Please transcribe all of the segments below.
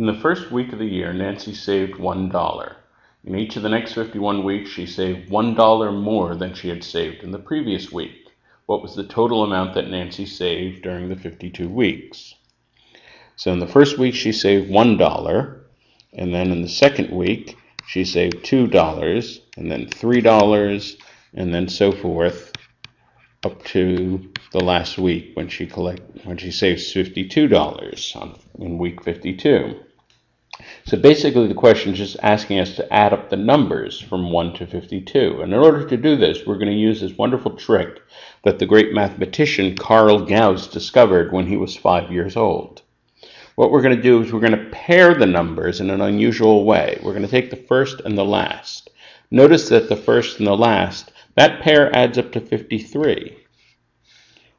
In the first week of the year, Nancy saved $1. In each of the next 51 weeks, she saved $1 more than she had saved in the previous week. What was the total amount that Nancy saved during the 52 weeks? So in the first week, she saved $1. And then in the second week, she saved $2, and then $3, and then so forth up to the last week when she collect when she saves $52 on, in week 52. So basically the question is just asking us to add up the numbers from 1 to 52. And in order to do this, we're going to use this wonderful trick that the great mathematician Carl Gauss discovered when he was 5 years old. What we're going to do is we're going to pair the numbers in an unusual way. We're going to take the first and the last. Notice that the first and the last, that pair adds up to 53.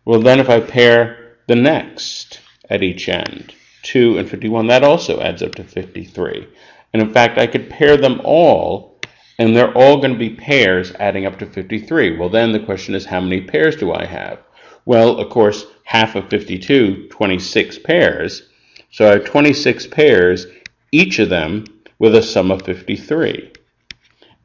Well, then if I pair the next at each end, 2 and 51, that also adds up to 53. And in fact, I could pair them all, and they're all going to be pairs adding up to 53. Well, then the question is, how many pairs do I have? Well, of course, half of 52, 26 pairs. So I have 26 pairs, each of them with a sum of 53.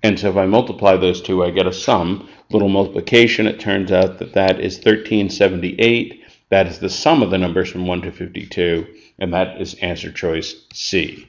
And so if I multiply those two, I get a sum. Little multiplication, it turns out that that is 1378. That is the sum of the numbers from 1 to 52, and that is answer choice C.